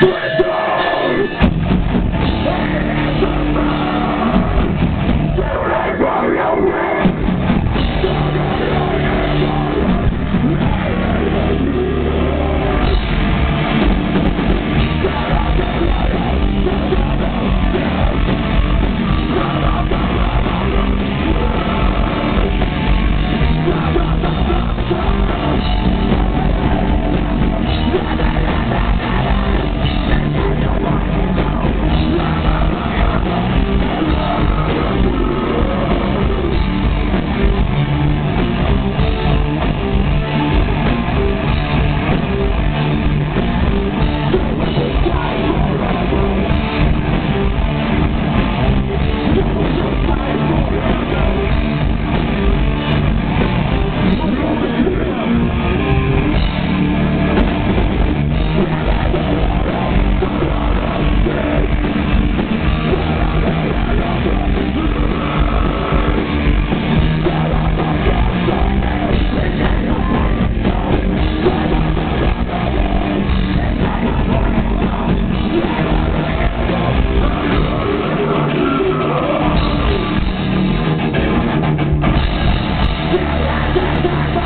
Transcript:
What? Thank you.